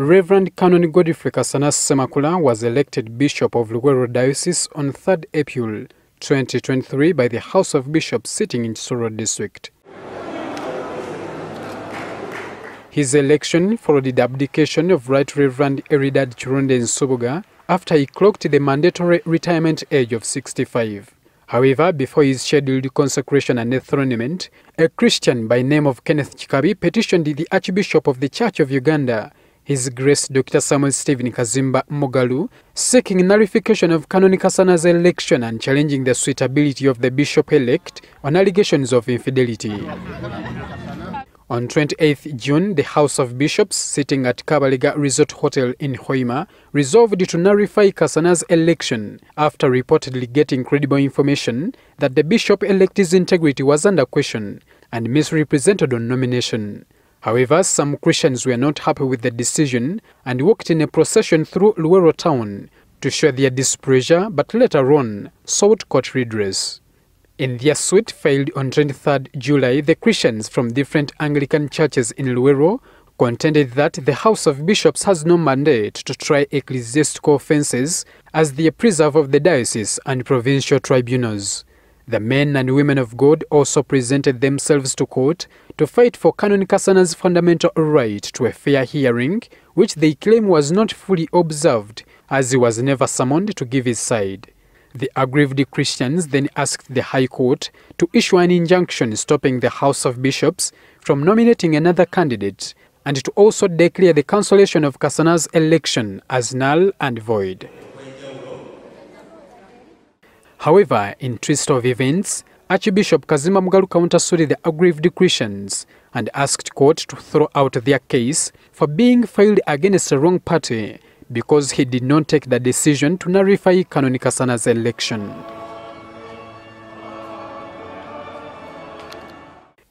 Reverend Canon Godfrey Kasanas Ssemakula was elected Bishop of Luwero Diocese on 3rd April 2023 by the House of Bishops sitting in Soro District. His election followed the abdication of Right Reverend Eridard Kironde Nsubuga after he clocked the mandatory retirement age of 65. However, before his scheduled consecration and enthronement, a Christian by name of Kenneth Chikabi petitioned the Archbishop of the Church of Uganda, His Grace Dr. Samuel Steven Kazimba Mugalu, seeking nullification of Canon Kasana's election and challenging the suitability of the bishop-elect on allegations of infidelity. On 28th June, the House of Bishops, sitting at Kabalega Resort Hotel in Hoima, resolved to nullify Kasana's election after reportedly getting credible information that the bishop-elect's integrity was under question and misrepresented on nomination. However, some Christians were not happy with the decision and walked in a procession through Luwero town to show their displeasure, but later on sought court redress. In their suit filed on 23rd July, the Christians from different Anglican churches in Luwero contended that the House of Bishops has no mandate to try ecclesiastical offences as the preserve of the diocese and provincial tribunals. The men and women of God also presented themselves to court to fight for Canon Kasana's fundamental right to a fair hearing, which they claim was not fully observed as he was never summoned to give his side. The aggrieved Christians then asked the High Court to issue an injunction stopping the House of Bishops from nominating another candidate and to also declare the cancellation of Kasana's election as null and void. However, in twist of events, Archbishop Kazima Mugalu countersued the aggrieved Christians and asked court to throw out their case for being filed against the wrong party because he did not take the decision to nullify Canon Kasana's election.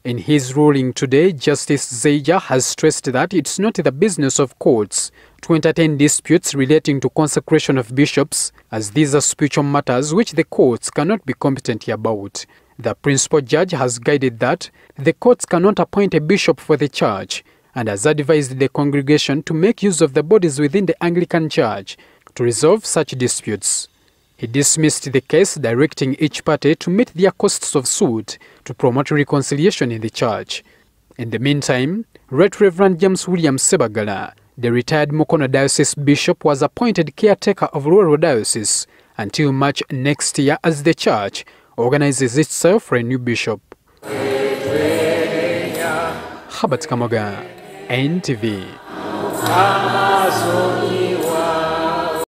In his ruling today, Justice Zeija has stressed that it's not the business of courts to entertain disputes relating to consecration of bishops, as these are spiritual matters which the courts cannot be competent about. The principal judge has guided that the courts cannot appoint a bishop for the church and has advised the congregation to make use of the bodies within the Anglican Church to resolve such disputes. He dismissed the case, directing each party to meet their costs of suit to promote reconciliation in the church. In the meantime, Right Reverend James William Ssebaggala, the retired Mukono Diocese Bishop, was appointed caretaker of Luwero Diocese until March next year as the church organizes itself for a new bishop. Habat Kamoga, NTV.